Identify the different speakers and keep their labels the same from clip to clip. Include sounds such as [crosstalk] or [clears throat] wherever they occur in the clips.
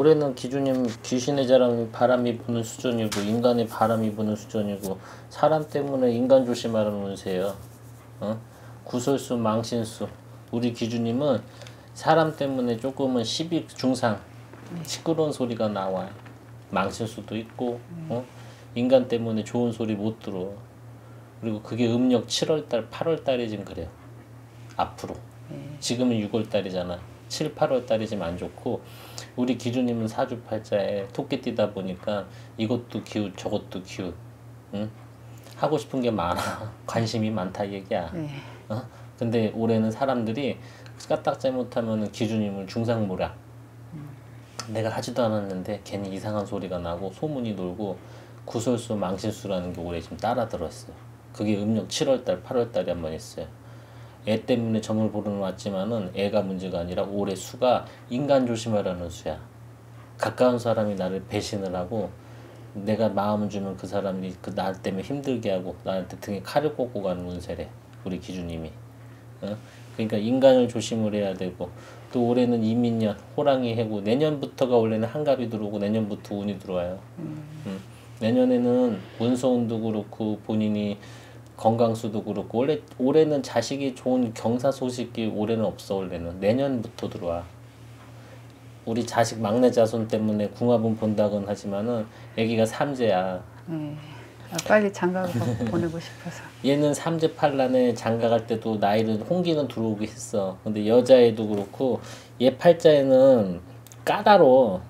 Speaker 1: 올해는 기준님 귀신의 자랑 바람이 부는 수준이고 인간의 바람이 부는 수준이고 사람 때문에 인간 조심하라는 운세예요. 어? 구설수 망신수 우리 기준님은 사람 때문에 조금은 시비 중상 시끄러운 소리가 나와요. 망신수도 있고 어? 인간 때문에 좋은 소리 못 들어. 그리고 그게 음력 7월달 8월달이 지금 그래요. 앞으로. 지금은 6월달이잖아. 7, 8월달이 안 좋고 우리 기준님은 사주팔자에 토끼 뛰다 보니까 이것도 기웃 저것도 기웃 응? 하고 싶은 게 많아 [laughs] 관심이 많다 얘기야
Speaker 2: 네.
Speaker 1: 어? 근데 올해는 사람들이 까딱 잘못하면 기준님을 중상모략 내가 하지도 않았는데 괜히 이상한 소리가 나고 소문이 돌고 구설수 망실수라는 게 올해 지금 따라 들었어요 그게 음력 7월달 8월달에 한 번 있어요 애 때문에 점을 보러 왔지만은 애가 문제가 아니라 올해 수가 인간 조심하라는 수야. 가까운 사람이 나를 배신을 하고 내가 마음을 주면 그 사람이 그 나 때문에 힘들게 하고 나한테 등에 칼을 꽂고 가는 운세래. 우리 기준님이. 어? 그러니까 인간을 조심을 해야 되고 또 올해는 이민년 호랑이 해고 내년부터가 원래는 한갑이 들어오고 내년부터 운이 들어와요. 음. 내년에는 문서운도 그렇고 본인이 건강수도 그렇고 원래 올해는 자식이 좋은 경사 소식이 올해는 없어 원래는 내년부터 들어와. 우리 자식 막내 자손 때문에 궁합은 본다곤 하지만은 아기가 삼재야.
Speaker 2: 네. 아, 빨리 장가가 보내고 싶어서. [laughs]
Speaker 1: 얘는 삼재 팔란에 장가 갈 때도 나이는 홍기는 들어오고 했어. 근데 여자애도 그렇고 얘 팔자에는 까다로워.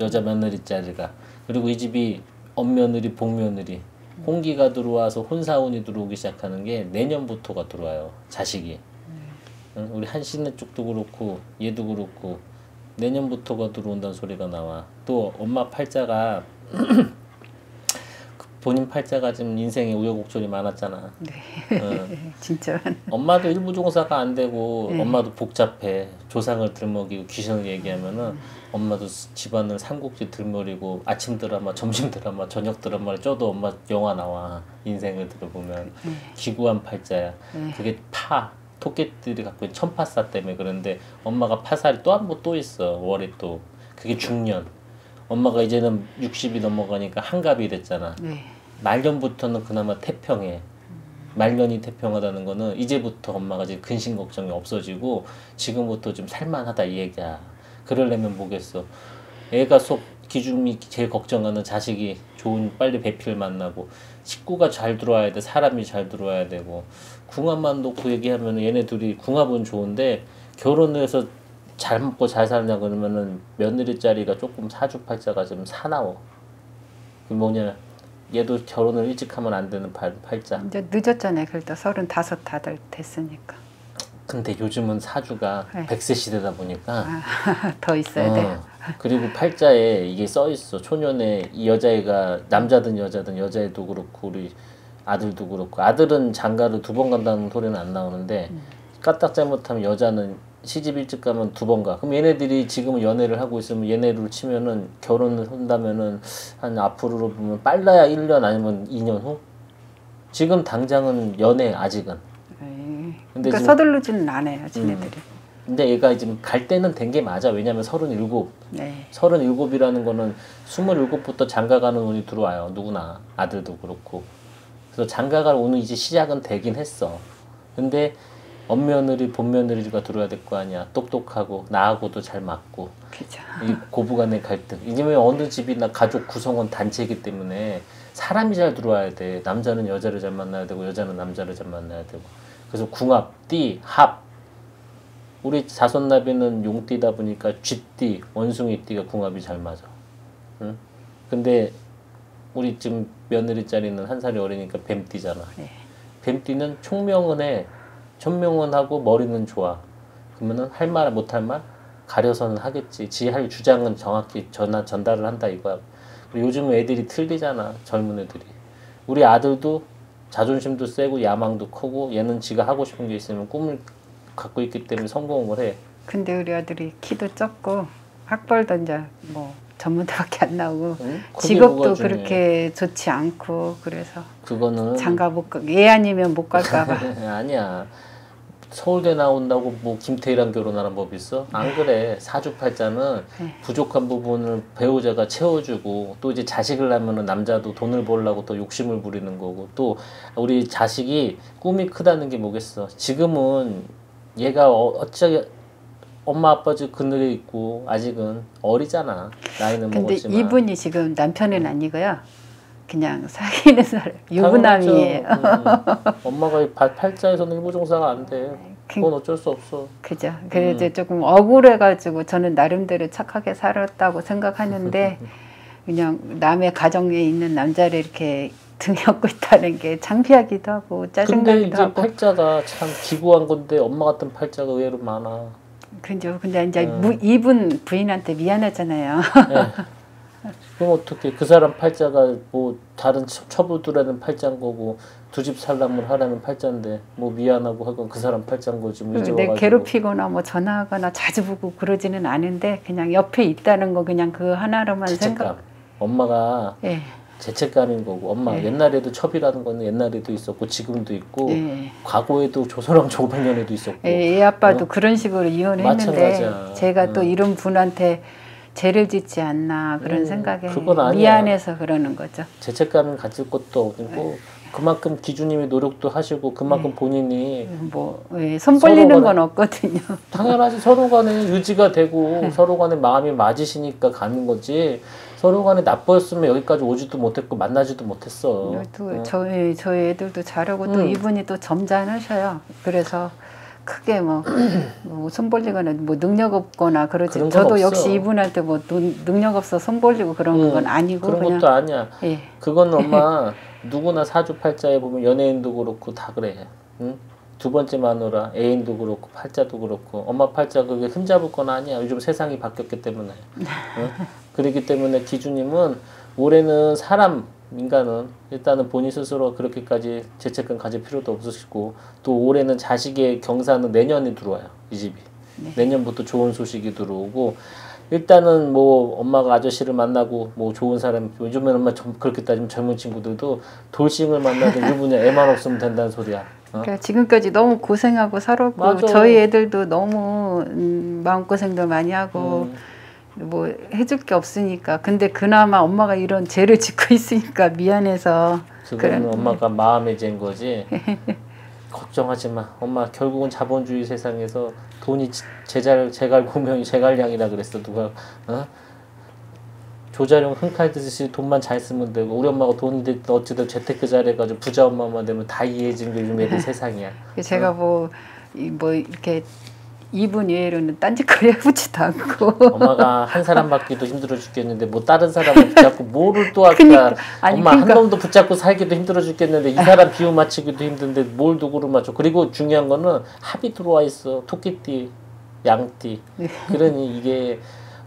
Speaker 1: 여자 며느리 자리가. 그리고 이 집이 엄며느리 복며느리. 홍기가 들어와서 혼사운이 들어오기 시작하는 게 내년부터가 들어와요. 자식이. 응? 우리 한신네 쪽도 그렇고 얘도 그렇고 내년부터가 들어온다는 소리가 나와. 또 엄마 팔자가 [clears throat] 본인 팔자가 지금 인생에 우여곡절이 많았잖아.
Speaker 2: 네. [laughs]
Speaker 1: 응.
Speaker 2: 진짜.
Speaker 1: 엄마도 일부 종사가 안 되고
Speaker 2: 네.
Speaker 1: 엄마도 복잡해. 조상을 들먹이고 귀신을 얘기하면은 엄마도 스- 집안을 삼국지 들머리고 아침 드라마, 점심 드라마, 저녁 드라마를 쪄도 엄마 영화 나와. 인생을 들어보면 기구한 팔자야.
Speaker 2: 네.
Speaker 1: 그게 파. 토끼들이 갖고 있는 천파사 때문에 그런데 엄마가 파살이 또 한 번 또 있어. 월에 또. 그게 중년. 엄마가 이제는 60이 넘어가니까 한갑이 됐잖아.
Speaker 2: 네.
Speaker 1: 말년부터는 그나마 태평해. 말년이 태평하다는 거는 이제부터 엄마가 이제 근심 걱정이 없어지고 지금부터 좀 살만하다 이 얘기야. 그러려면 뭐겠어. 애가 속 기준이 제일 걱정하는 자식이 좋은 빨리 배필 만나고 식구가 잘 들어와야 돼. 사람이 잘 들어와야 되고 궁합만 놓고 얘기하면 얘네 둘이 궁합은 좋은데 결혼을 해서 잘 먹고 잘 살냐 그러면은 며느리 자리가 조금 사주팔자가 좀 사나워. 그 뭐냐 얘도 결혼을 일찍 하면 안 되는 팔, 팔자.
Speaker 2: 이제 늦었잖아요. 그래도 서른다섯 다들 됐으니까.
Speaker 1: 근데 요즘은 사주가
Speaker 2: 네.
Speaker 1: 100세 시대다 보니까
Speaker 2: 아, [laughs] 더 있어야
Speaker 1: 어,
Speaker 2: 돼요.
Speaker 1: 그리고 팔자에 이게 써 있어. 초년에 이 여자애가 남자든 여자든 여자애도 그렇고 우리 아들도 그렇고 아들은 장가를 두 번 간다는 소리는 안 나오는데 까딱 잘못하면 여자는 시집 일찍 가면 두 번 가. 그럼 얘네들이 지금은 연애를 하고 있으면 얘네를 치면은 결혼을 한다면은 한 앞으로 보면 빨라야 1년 아니면 2년 후? 지금 당장은 연애 아직은.
Speaker 2: 에이,
Speaker 1: 근데
Speaker 2: 그러니까
Speaker 1: 지금-
Speaker 2: 서둘르지는 않아요. 지네들이.
Speaker 1: 근데 얘가 지금 갈 때는 된 게 맞아. 왜냐면 37.
Speaker 2: 네.
Speaker 1: 37이라는 거는 27부터 장가 가는 운이 들어와요. 누구나. 아들도 그렇고. 그래서 장가갈 운은 이제 시작은 되긴 했어. 근데 엄며느리, 본며느리가 들어야 될 거 아니야. 똑똑하고, 나하고도 잘 맞고.
Speaker 2: 그죠.
Speaker 1: 이 고부간의 갈등. 이제는 어느 집이나 가족 구성원 단체이기 때문에 사람이 잘 들어와야 돼. 남자는 여자를 잘 만나야 되고, 여자는 남자를 잘 만나야 되고. 그래서 궁합, 띠, 합. 우리 자손나비는 용띠다 보니까 쥐띠, 원숭이띠가 궁합이 잘 맞아. 응? 근데 우리 지금 며느리 자리는 한 살이 어리니까 뱀띠잖아.
Speaker 2: 네.
Speaker 1: 뱀띠는 총명은 해. 천명은 하고 머리는 좋아. 그러면은 할 말 못할 말 가려서는 하겠지. 지 할 주장은 정확히 전화 전달을 한다 이거야. 그리고 요즘 애들이 틀리잖아. 젊은 애들이. 우리 아들도 자존심도 세고 야망도 크고 얘는 지가 하고 싶은 게 있으면 꿈을 갖고 있기 때문에 성공을 해.
Speaker 2: 근데 우리 아들이 키도 적고 학벌도 이제 뭐 전문대밖에 안 나오고
Speaker 1: 응?
Speaker 2: 직업도. 그렇게 좋지 않고 그래서
Speaker 1: 그거는
Speaker 2: 장가 못 가. 얘 아니면 못 갈까 봐. [laughs]
Speaker 1: 아니야. 서울대 나온다고 뭐 김태희랑 결혼하는 법 있어? 안 그래. 사주팔자는
Speaker 2: 네.
Speaker 1: 부족한 부분을 배우자가 채워주고 또 이제 자식을 낳으면은 남자도 돈을 벌려고 또 욕심을 부리는 거고 또 우리 자식이 꿈이 크다는 게 뭐겠어? 지금은 얘가 어, 어쩌 엄마 아빠 집 그늘에 있고 아직은 어리잖아. 나이는
Speaker 2: 근데
Speaker 1: 먹었지만.
Speaker 2: 이분이 지금 남편은 아니고요. 그냥 사귀는 사람 유부남이에요.
Speaker 1: 음. 엄마가 이 발- 팔자에서는 일부 종사가 안 돼.
Speaker 2: 그-
Speaker 1: 그건 어쩔 수 없어.
Speaker 2: 그죠. 그래서
Speaker 1: 음.
Speaker 2: 조금 억울해가지고 저는 나름대로 착하게 살았다고 생각하는데 [laughs] 그냥 남의 가정에 있는 남자를 이렇게 등에 업고 있다는 게 창피하기도 하고
Speaker 1: 근데
Speaker 2: 짜증나기도
Speaker 1: 이제
Speaker 2: 하고
Speaker 1: 팔자가 참 기구한 건데 엄마 같은 팔자가 의외로 많아.
Speaker 2: 그죠. 근데 이제
Speaker 1: 음.
Speaker 2: 무- 이분 부인한테 미안하잖아요.
Speaker 1: 예. [laughs] 그럼 어떻게 그 사람 팔자가 뭐 다른 처- 처부들에는 팔자인 거고 두 집 살람을 하라는 팔자인데 뭐 미안하고 하건 그 사람 팔자인 거지 뭐 이제
Speaker 2: 내
Speaker 1: 와가지고
Speaker 2: 괴롭히거나 뭐 전화하거나 자주 보고 그러지는 않은데 그냥 옆에 있다는 거 그냥 그 하나로만
Speaker 1: 죄책감.
Speaker 2: 생각.
Speaker 1: 엄마가
Speaker 2: 예.
Speaker 1: 죄책감인 거고 엄마
Speaker 2: 네.
Speaker 1: 옛날에도 첩이라는 거는 옛날에도 있었고 지금도 있고
Speaker 2: 예.
Speaker 1: 과거에도 조선왕 조백년에도 있었고
Speaker 2: 애, 애 아빠도 그런 식으로 이혼을 했는데
Speaker 1: 마찬가지야.
Speaker 2: 제가 또
Speaker 1: 음.
Speaker 2: 이런 분한테 죄를 짓지 않나 그런
Speaker 1: 음,
Speaker 2: 생각에. 미안해서 그러는 거죠.
Speaker 1: 죄책감을 가질 것도
Speaker 2: 네.
Speaker 1: 없고 그만큼 기주님이 노력도 하시고 그만큼 본인이
Speaker 2: 뭐 예, 손 벌리는
Speaker 1: 서로
Speaker 2: 건 없거든요. [laughs]
Speaker 1: 당연하지 서로 간에 유지가 되고
Speaker 2: 네.
Speaker 1: 서로 간에 마음이 맞으시니까 가는 거지 서로 간에 나빴으면 여기까지 오지도 못했고 만나지도 못했어
Speaker 2: 또
Speaker 1: 어.
Speaker 2: 저희 저희 애들도 잘하고 또
Speaker 1: 음.
Speaker 2: 이분이 또 점잖으셔요. 그래서 크게 뭐, 뭐 손벌리거나 뭐 능력 없거나 그러지. 저도
Speaker 1: 없어.
Speaker 2: 역시 이분한테 뭐 눈- 능력 없어 손벌리고 그런
Speaker 1: 음,
Speaker 2: 건 아니고
Speaker 1: 그런
Speaker 2: 그냥
Speaker 1: 것도 아니야
Speaker 2: 예.
Speaker 1: 그건 [laughs] 엄마 누구나 사주팔자에 보면 연예인도 그렇고 다 그래 응? 두 번째 마누라 애인도 그렇고 팔자도 그렇고 엄마 팔자 그게 흠잡을 건 아니야 요즘 세상이 바뀌었기 때문에 응? [laughs] 그렇기 때문에 기주님은 올해는 사람 인간은 일단은 본인 스스로 그렇게까지 죄책감 가질 필요도 없으시고 또 올해는 자식의 경사는 내년에 들어와요 이 집이 내년부터 좋은 소식이 들어오고 일단은 뭐 엄마가 아저씨를 만나고 뭐 좋은 사람 요즘에는 엄마 좀 그렇게 따지면 젊은 친구들도 돌싱을 만나도 유부녀 [laughs] 애만 없으면 된다는 소리야. 어?
Speaker 2: 그러니까 지금까지 너무 고생하고 살았고
Speaker 1: 맞아.
Speaker 2: 저희 애들도 너무 음, 마음고생도 많이 하고
Speaker 1: 음,
Speaker 2: 뭐 해줄 게 없으니까 근데 그나마 엄마가 이런 죄를 짓고 [laughs] 있으니까 미안해서 그래.
Speaker 1: 엄마가 마음에 잰 거지. [laughs] 걱정하지 마. 엄마 결국은 자본주의 세상에서 돈이 지- 제잘 제갈 고명이 제갈량이라 그랬어 누가 어? 조자룡 흥칼 듯이 돈만 잘 쓰면 되고 우리 엄마가 돈이 어찌든 재테크 잘해가지고 부자 엄마만 되면 다 이해해지는 게 요즘 애들 [laughs] 세상이야.
Speaker 2: 제가 뭐, 이- 뭐 이렇게 이분 외로는 딴짓거리 해보지도 [laughs] 않고.
Speaker 1: 엄마가 한 사람 받기도 힘들어 죽겠는데 뭐 다른 사람을 붙잡고 뭐를 또 할까?
Speaker 2: 그러니까, 아니,
Speaker 1: 엄마
Speaker 2: 그러니까.
Speaker 1: 한 놈도 붙잡고 살기도 힘들어 죽겠는데 이 사람 비유 맞추기도 힘든데 뭘 누구를 맞춰? 그리고 중요한 거는 합이 들어와 있어. 토끼띠 양띠.
Speaker 2: 네.
Speaker 1: 그러니 이게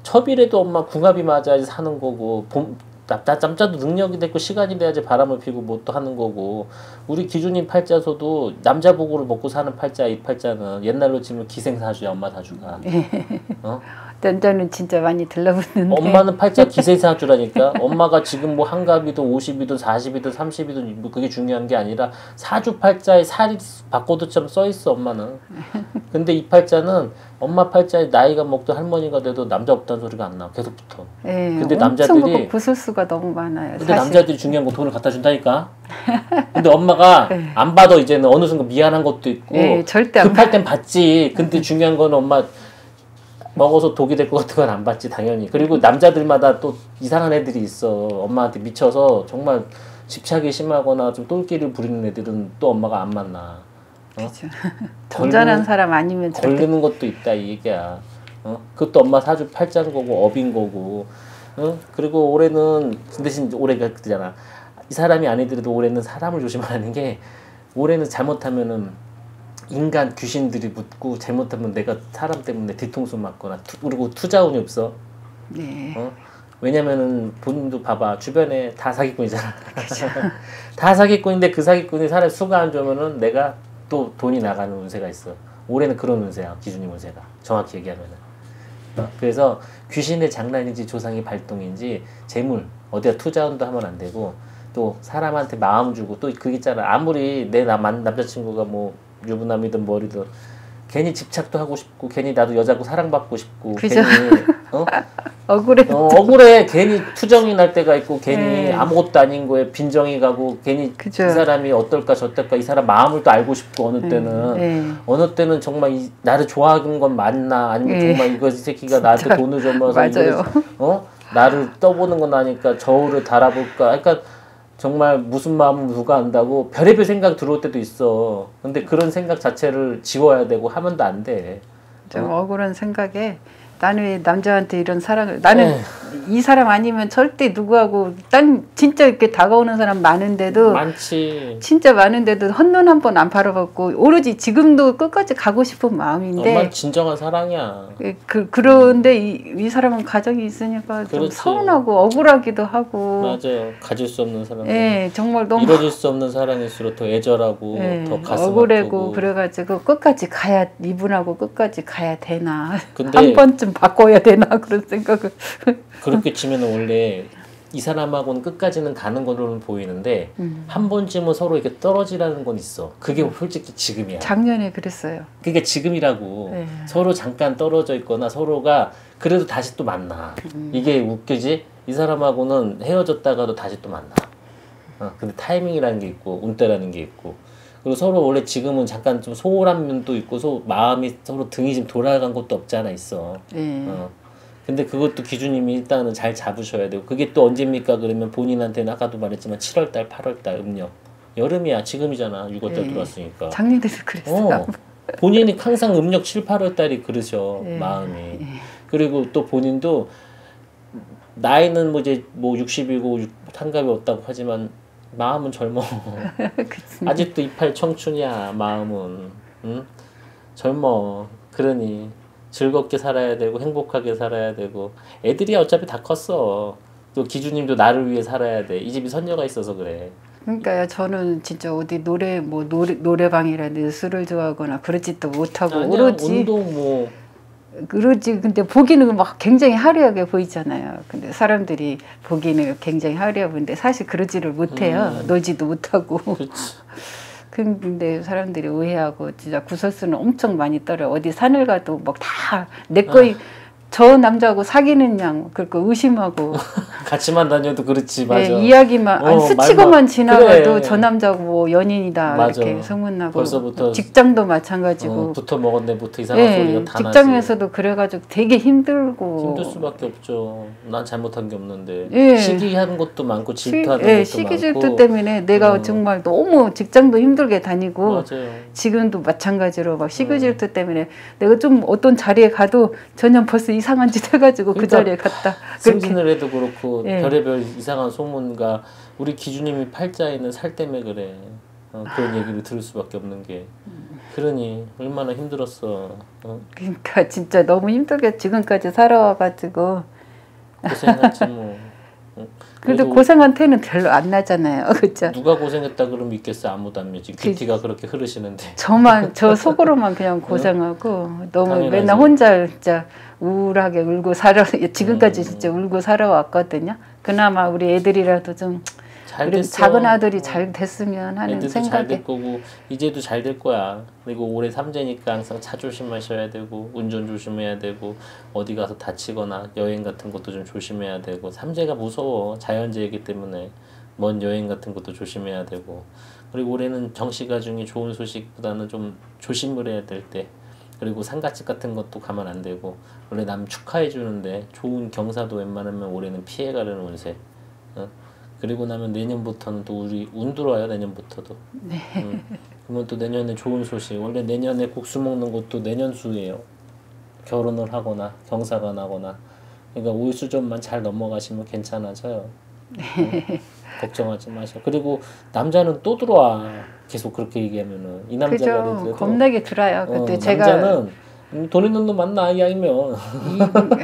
Speaker 1: 첩이라도 엄마 궁합이 맞아야지 사는 거고 봄 납다 짬짜도 능력이 됐고 시간이 돼야지 바람을 피고 뭐또 하는 거고. 우리 기준인 팔자서도 남자 보고를 먹고 사는 팔자 이 팔자는 옛날로 치면 기생사주야 엄마 사주가. 어?
Speaker 2: 남자는 진짜 많이 들러붙는데.
Speaker 1: 엄마는 팔자 [laughs] 기생사주라니까. 엄마가 지금 뭐 한갑이든 50이든 40이든 30이든 뭐 그게 중요한 게 아니라 사주 팔자에 살이 바꿔도처럼 써 있어 엄마는. 근데 이 팔자는 엄마 팔자에 나이가 먹던 할머니가 돼도 남자 없다는 소리가 안 나와 계속 붙어
Speaker 2: 예,
Speaker 1: 근데
Speaker 2: 엄청
Speaker 1: 남자들이-
Speaker 2: 그 구설수가 너무 많아요.
Speaker 1: 근데
Speaker 2: 사실.
Speaker 1: 남자들이 중요한 거 돈을 갖다 준다니까. [laughs] 근데 엄마가 안 받아 이제는. 어느 순간 미안한 것도 있고.
Speaker 2: 예, 절대 안
Speaker 1: 급할 땐 받지. 근데 [laughs] 중요한 거는 엄마 먹어서 독이 될 것 같은 건안 받지 당연히. 그리고 남자들마다 또 이상한 애들이 있어. 엄마한테 미쳐서 정말 집착이 심하거나 좀 똘끼를 부리는 애들은 또 엄마가 안 만나.
Speaker 2: 그죠. 점잖은 [laughs] 사람 아니면 절대
Speaker 1: 걸리는 것도 있다 이 얘기야. 어? 그것도 엄마 사주 팔자인 거고 업인 거고. 어? 그리고 올해는 대신 올해가 그잖아. 이 사람이 아니더라도 올해는 사람을 조심하는 게 올해는 잘못하면은 인간 귀신들이 붙고 잘못하면 내가 사람 때문에 뒤통수 맞거나 투, 그리고 투자 운이 없어.
Speaker 2: 네.
Speaker 1: 어? 왜냐면은 본인도 봐봐 주변에 다 사기꾼이잖아. [laughs] 다 사기꾼인데 그 사기꾼이 사람 수가 안 좋으면은 내가 또 돈이 나가는 운세가 있어. 올해는 그런 운세야 기준이 운세가 정확히 얘기하면은. 어? 그래서 귀신의 장난인지 조상의 발동인지 재물 어디다 투자운도 하면 안 되고 또 사람한테 마음 주고 또그 있잖아 아무리 내 남, 남자친구가 뭐 유부남이든 뭐리든 괜히 집착도 하고 싶고 괜히 나도 여자고 사랑받고 싶고
Speaker 2: 그죠.
Speaker 1: 괜히 어? [laughs]
Speaker 2: 억울해.
Speaker 1: 어, 억울해 괜히 투정이 날 때가 있고 괜히
Speaker 2: 네.
Speaker 1: 아무것도 아닌 거에 빈정이 가고 괜히
Speaker 2: 그죠.
Speaker 1: 이 사람이 어떨까 저떨까 이 사람 마음을 또 알고 싶고 어느 때는
Speaker 2: 네.
Speaker 1: 어느 때는 정말 이, 나를 좋아하는 건 맞나 아니면
Speaker 2: 예.
Speaker 1: 정말 이거 이 새끼가 나한테. 돈을 줘서 [laughs]
Speaker 2: 맞아요.
Speaker 1: 어 나를 떠보는 건 아니까 저울을 달아볼까 그러니까 정말 무슨 마음을 누가 안다고 별의별 생각 들어올 때도 있어. 근데 그런 생각 자체를 지워야 되고 하면도 안 돼.
Speaker 2: 좀 억울한 생각에 나는 왜 남자한테 이런 사랑을 나는
Speaker 1: 네.
Speaker 2: 이 사람 아니면 절대 누구하고 난 진짜 이렇게 다가오는 사람 많은데도
Speaker 1: 많지.
Speaker 2: 진짜 많은데도 헛눈 한 번안 바라봤고 오로지 지금도 끝까지 가고 싶은 마음인데
Speaker 1: 얼마나 진정한 사랑이야.
Speaker 2: 그, 그 그런데 이, 이 사람은 가정이 있으니까 좀
Speaker 1: 그렇지.
Speaker 2: 서운하고 억울하기도 하고.
Speaker 1: 맞아요. 가질 수 없는 사랑
Speaker 2: 예 정말 너무
Speaker 1: 이뤄질 수 없는 사랑일수록 더 애절하고
Speaker 2: 예,
Speaker 1: 더 가슴
Speaker 2: 억울하고 그래가지고 끝까지 가야 이분하고 끝까지 가야 되나. [laughs] 한 번쯤 바꿔야 되나 그런 생각을
Speaker 1: 그렇게 치면 원래 이 사람하고는 끝까지는 가는 걸로는 보이는데
Speaker 2: 음.
Speaker 1: 한 번쯤은 서로 이렇게 떨어지라는 건 있어. 그게 솔직히 지금이야.
Speaker 2: 작년에 그랬어요.
Speaker 1: 그게 지금이라고.
Speaker 2: 네.
Speaker 1: 서로 잠깐 떨어져 있거나 서로가 그래도 다시 또 만나.
Speaker 2: 음.
Speaker 1: 이게 웃기지? 이 사람하고는 헤어졌다가도 다시 또 만나. 어, 근데 타이밍이라는 게 있고 운때라는 게 있고 그리고 서로 원래 지금은 잠깐 좀 소홀한 면도 있고 소, 마음이 서로 등이 좀 돌아간 것도 없지 않아 있어.
Speaker 2: 예.
Speaker 1: 어. 근데 그것도 기준님이 일단은 잘 잡으셔야 되고 그게 또 언제입니까 그러면 본인한테는 아까도 말했지만 7월달 8월달 음력 여름이야 지금이잖아 6월달
Speaker 2: 예.
Speaker 1: 들어왔으니까
Speaker 2: 작년에도 그랬어요.
Speaker 1: 어, 본인이 항상 음력 7, 8월달이 그러셔
Speaker 2: 예.
Speaker 1: 마음이 그리고 또 본인도 나이는 뭐 이제 뭐 60이고 탄갑이 없다고 하지만 마음은 젊어. [laughs] 아직도 이팔 청춘이야 마음은. 응? 젊어. 그러니 즐겁게 살아야 되고 행복하게 살아야 되고. 애들이 어차피 다 컸어. 또 기주님도 나를 위해 살아야 돼. 이 집이 선녀가 있어서 그래.
Speaker 2: 그러니까요. 저는 진짜 어디 노래 뭐 노래 노래방이라든지 술을 좋아하거나 그러지도 못하고
Speaker 1: 아니야,
Speaker 2: 오로지
Speaker 1: 운동 뭐
Speaker 2: 그러지 근데 보기는 막 굉장히 화려하게 보이잖아요. 근데 사람들이 보기는 굉장히 화려해 보이는데 사실 그러지를 못해요.
Speaker 1: 음.
Speaker 2: 놀지도 못하고.
Speaker 1: 그렇지 [laughs]
Speaker 2: 근데 사람들이 오해하고 진짜 구설수는 엄청 많이 떨어요. 어디 산을 가도 막 다내
Speaker 1: 아.
Speaker 2: 저 남자하고 사귀는 양 그거 의심하고 [laughs]
Speaker 1: 같이만 다녀도 그렇지 맞아
Speaker 2: 예, 이야기만 아니,
Speaker 1: 어,
Speaker 2: 스치고만
Speaker 1: 말만.
Speaker 2: 지나가도
Speaker 1: 그래.
Speaker 2: 저 남자하고 뭐 연인이다
Speaker 1: 맞아.
Speaker 2: 이렇게 소문나고
Speaker 1: 벌써부터
Speaker 2: 직장도 마찬가지고
Speaker 1: 어, 붙어 먹었네부터 이상한
Speaker 2: 예,
Speaker 1: 소리가 다 나지
Speaker 2: 직장에서도 그래가지고 되게 힘들고
Speaker 1: 힘들 수밖에 없죠 난 잘못한 게 없는데
Speaker 2: 예.
Speaker 1: 시기하는 것도 많고
Speaker 2: 시,
Speaker 1: 질투하는
Speaker 2: 예,
Speaker 1: 것도
Speaker 2: 시기 질투 때문에 내가
Speaker 1: 어.
Speaker 2: 정말 너무 직장도 힘들게 다니고
Speaker 1: 맞아요
Speaker 2: 지금도 마찬가지로 막
Speaker 1: 음.
Speaker 2: 시기 질투 때문에 내가 좀 어떤 자리에 가도 전혀 벌써 이 상한 짓 해가지고 그
Speaker 1: 그러니까
Speaker 2: 자리에 갔다.
Speaker 1: 승진을 해도 그렇고
Speaker 2: 예.
Speaker 1: 별의별 이상한 소문과 우리 기주님이 팔자에 있는 살 때문에 그래. 어, 그런 얘기를 들을 수밖에 없는 게. 그러니 얼마나 힘들었어. 어?
Speaker 2: 그러니까 진짜 너무 힘들게 지금까지 살아와가지고.
Speaker 1: 고생했지 뭐. 어?
Speaker 2: 그래도 고생한 태는 별로 안 나잖아요. [laughs] 그죠
Speaker 1: 누가 고생했다 그러면 믿겠어 아무도 안 믿지 귀티가 그 렇게 흐르시는데.
Speaker 2: 저만 저 [laughs] 속으로만 그냥 고생하고 너무
Speaker 1: 당연하지.
Speaker 2: 맨날 혼자 진짜 우울하게 울고 살아 [laughs] 지금까지
Speaker 1: 음.
Speaker 2: 진짜 울고 살아왔거든요 그나마 우리 애들이라도
Speaker 1: 좀잘
Speaker 2: 우리
Speaker 1: 됐어
Speaker 2: 작은 아들이
Speaker 1: 어.
Speaker 2: 잘 됐으면 하는 생각에
Speaker 1: 될 거고 이제도 잘 될 거야. 그리고 올해 삼재니까 항상 차 조심하셔야 되고 운전 조심해야 되고 어디 가서 다치거나 여행 같은 것도 좀 조심해야 되고 삼재가 무서워 자연재해이기 때문에 먼 여행 같은 것도 조심해야 되고 그리고 올해는 정시가 중에 좋은 소식보다는 좀 조심을 해야 될 때 그리고 상가집 같은 것도 가면 안 되고 원래 남 축하해 주는데 좋은 경사도 웬만하면 올해는 피해 가려는 운세. 어? 그리고 나면 내년부터는 또 우리 운 들어와요 내년부터도.
Speaker 2: 네.
Speaker 1: 음. 그러면 또 내년에 좋은 소식. 원래 내년에 국수 먹는 것도 내년 수예요. 결혼을 하거나 경사가 나거나. 그러니까 올수점만 잘 넘어가시면 괜찮아져요. 음. 걱정하지 마셔. 그리고 남자는 또 들어와. 계속 그렇게 얘기하면은 이 남자가
Speaker 2: 그죠. 겁나게 들어요.
Speaker 1: 어,
Speaker 2: 그때 제가
Speaker 1: 남자는 음, 돈 있는 놈 만나? 이왕이면. [laughs]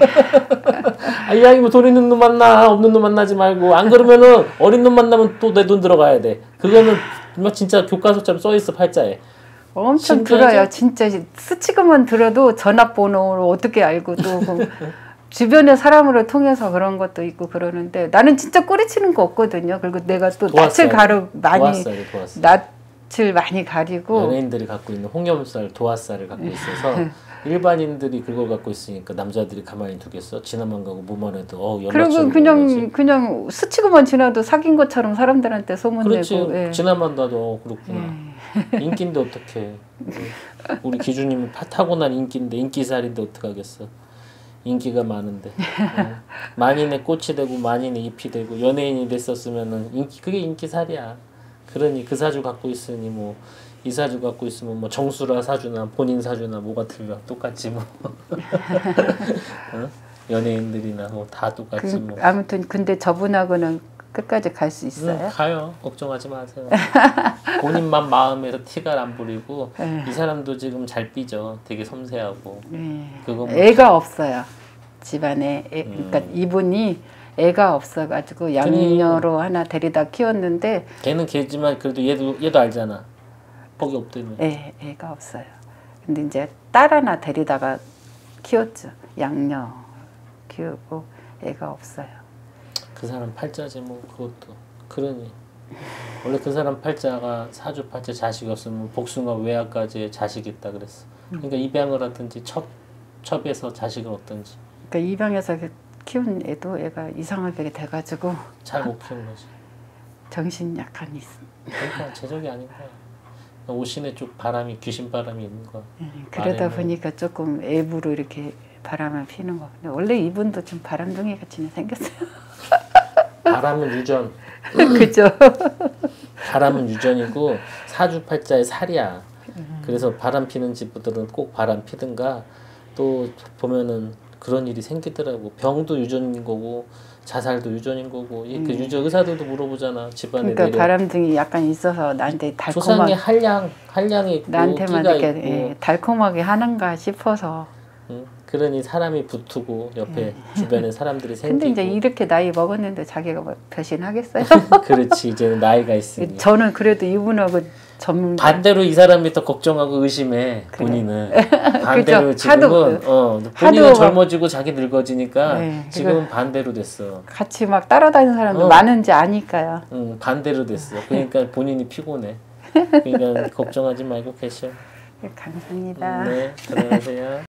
Speaker 1: 아, 이왕이면 돈 있는 놈 만나? 없는 놈 만나지 말고. 안 그러면은 어린 놈 만나면 또 내 돈 들어가야 돼. 그거는 막 진짜 교과서처럼 써 있어 팔자에.
Speaker 2: 엄청? 들어요. 진짜 스치고만 들어도 전화번호를 어떻게 알고 또그 [laughs] 주변의 사람으로 통해서 그런 것도 있고 그러는데 나는 진짜 꼬리치는 거 없거든요. 그리고 내가 또 낯을
Speaker 1: 도왔어요.
Speaker 2: 가려 많이
Speaker 1: 도왔어요. 도왔어
Speaker 2: 낯 낯을 많이 가리고
Speaker 1: 연예인들이 갖고 있는 홍염살, 도화살을 갖고 있어서 [laughs] 일반인들이 그걸 갖고 있으니까 남자들이 가만히 두겠어? 지나만 가고 뭐만 해도 어
Speaker 2: 그리고
Speaker 1: 연락처를
Speaker 2: 그냥
Speaker 1: 보내지.
Speaker 2: 그냥 스치고만 지나도 사귄 것처럼 사람들한테
Speaker 1: 그렇지
Speaker 2: 소문내고 예.
Speaker 1: 지나만 봐도 어, 그렇구나 [laughs] 인기인데 어떡해 우리 기준님은 파- 타고난 인기인데 인기살인데 어떡하겠어 인기가 많은데 어. [laughs] 만인의 꽃이 되고 만인의 잎이 되고 연예인이 됐었으면은 인기 그게 인기살이야 그러니 그 사주 갖고 있으니 뭐 이 사주 갖고 있으면 뭐 정수라 사주나 본인 사주나 뭐가 틀려 똑같지 뭐 [laughs] 어? 연예인들이나 뭐 다 똑같지
Speaker 2: 그,
Speaker 1: 뭐
Speaker 2: 아무튼 근데 저분하고는 끝까지 갈수
Speaker 1: 응,
Speaker 2: 있어요.
Speaker 1: 가요. 걱정하지 마세요. [laughs] 본인만 마음에서 티가 안 부리고
Speaker 2: 네.
Speaker 1: 이 사람도 지금 잘 삐져. 되게 섬세하고.
Speaker 2: 예.
Speaker 1: 그거 뭐
Speaker 2: 애가 없어요. 집안에 애,
Speaker 1: 음.
Speaker 2: 그러니까 이분이 애가 없어가지고 양녀로 하나 데리다 키웠는데
Speaker 1: 걔는 걔지만 그래도 얘도 얘도 알잖아. 복이 없다며.
Speaker 2: 애, 애가 없어요. 근데 이제 딸 하나 데리다가 키웠죠. 양녀 키우고 애가 없어요.
Speaker 1: 그 사람 팔자지 뭐 그것도. 그러니 원래 그 사람 팔자가 사주 팔자 자식이 없으면 복숭아 외아까지 자식이 있다 그랬어. 그러니까 입양을 하든지 첩 첩에서 자식을 얻든지
Speaker 2: 그러니까 입양해서 키운 애도 애가 이상하게 돼가지고
Speaker 1: 잘 못 키운 거지.
Speaker 2: 정신 약한 있.
Speaker 1: 그러니까 제적이 아닌 거야. 오신의 쪽 바람이 귀신 바람이 있는 거야.
Speaker 2: 예, 그러다 보니까 조금 애부로 이렇게 바람을 피는 거. 근데 원래 이분도 좀 바람둥이 같이 생겼어요.
Speaker 1: 바람은 유전, [laughs]
Speaker 2: 그죠?
Speaker 1: 바람은 유전이고 사주팔자의 살이야. 그래서 바람 피는 집들은 꼭 바람 피든가 또 보면은 그런 일이 생기더라고. 병도 유전인 거고 자살도 유전인 거고 이그 유전 의사들도 물어보잖아 집안에
Speaker 2: 그러니까 바람둥이 약간 있어서 나한테 달콤하게
Speaker 1: 한량 한량이 있고
Speaker 2: 나한테만 이렇게 예, 달콤하게 하는가 싶어서.
Speaker 1: 응? 그러니 사람이 붙고 옆에 주변에 사람들이
Speaker 2: 예. [laughs] 근데
Speaker 1: 생기고
Speaker 2: 이제 이렇게 나이 먹었는데 자기가 뭐 배신하겠어요? [laughs]
Speaker 1: 그렇지 이제는 나이가 있으니
Speaker 2: 저는 그래도 이분하고 전
Speaker 1: 반대로 이 사람이 더 걱정하고 의심해 본인은. [laughs] 반대로
Speaker 2: 그죠.
Speaker 1: 지금은
Speaker 2: 하도-
Speaker 1: 어
Speaker 2: 하도
Speaker 1: 본인은
Speaker 2: 막-
Speaker 1: 젊어지고 자기 늙어지니까
Speaker 2: 네,
Speaker 1: 지금은 반대로 됐어.
Speaker 2: 같이 막 따라다니는 사람도
Speaker 1: 어.
Speaker 2: 많은지 아니까요.
Speaker 1: 응 반대로 됐어. 그러니까 본인이 피곤해. 그러니까 걱정하지 말고 계셔.
Speaker 2: 감사합니다.
Speaker 1: 네 들어가세요